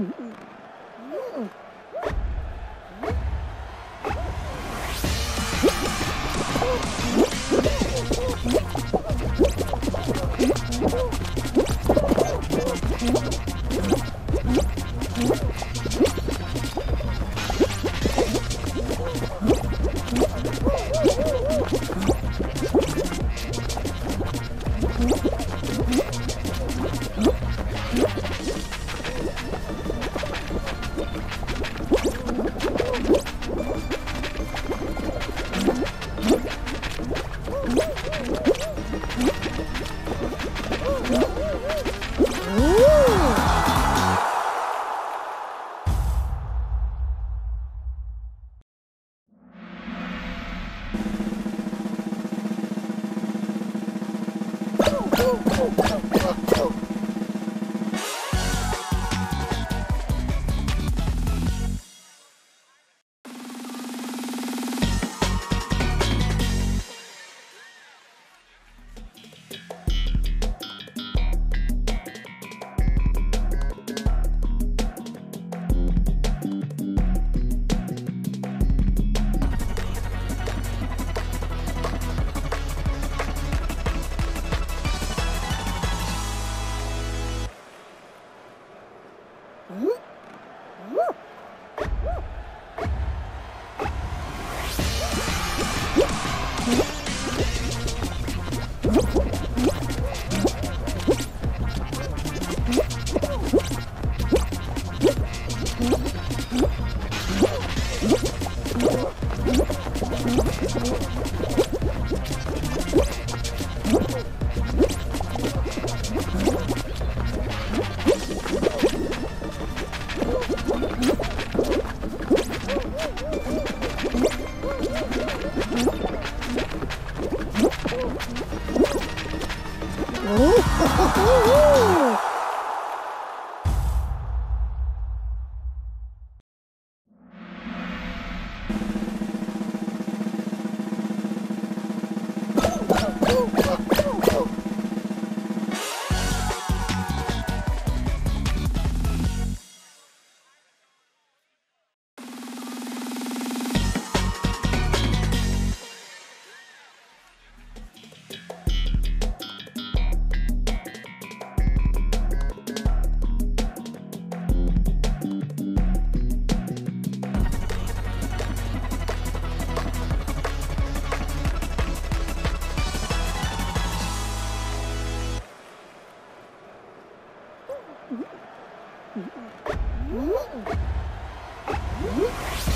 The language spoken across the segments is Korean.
Mm-hmm. go, go, go, go. 오! Whoop! Whoop!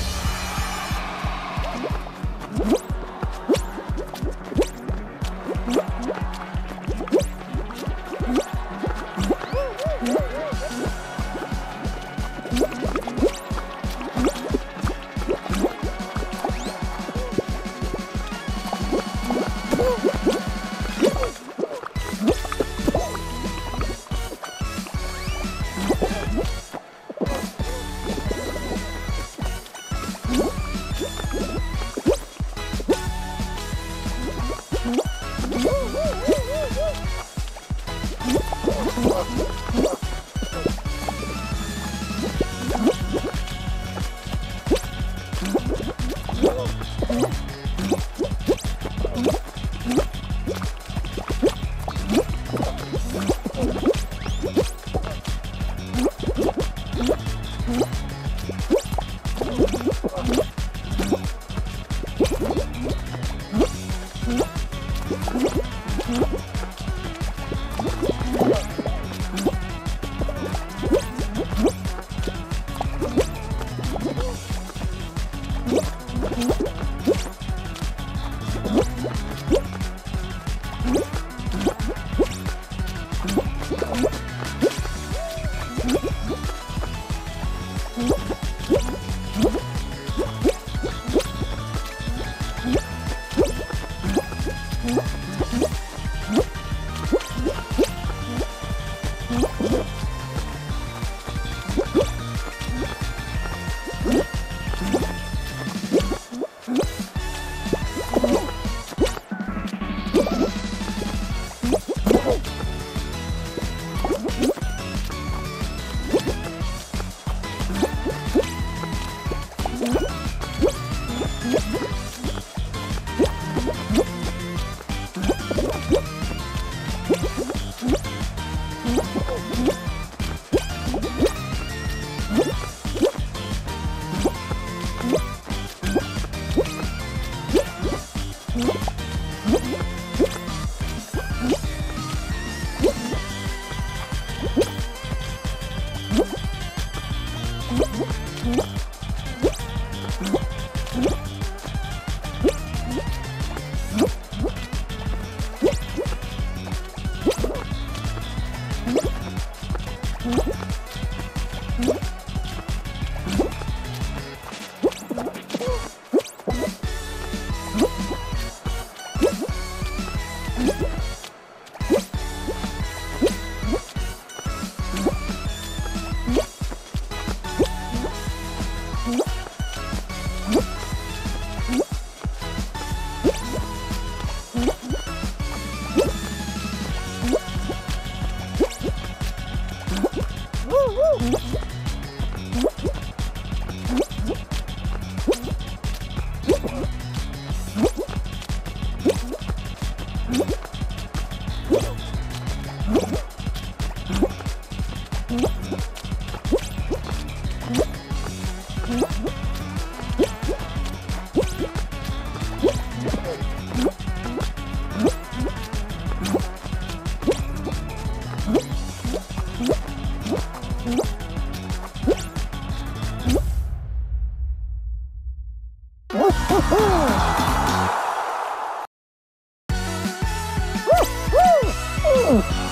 Mm-hmm.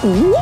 Oh.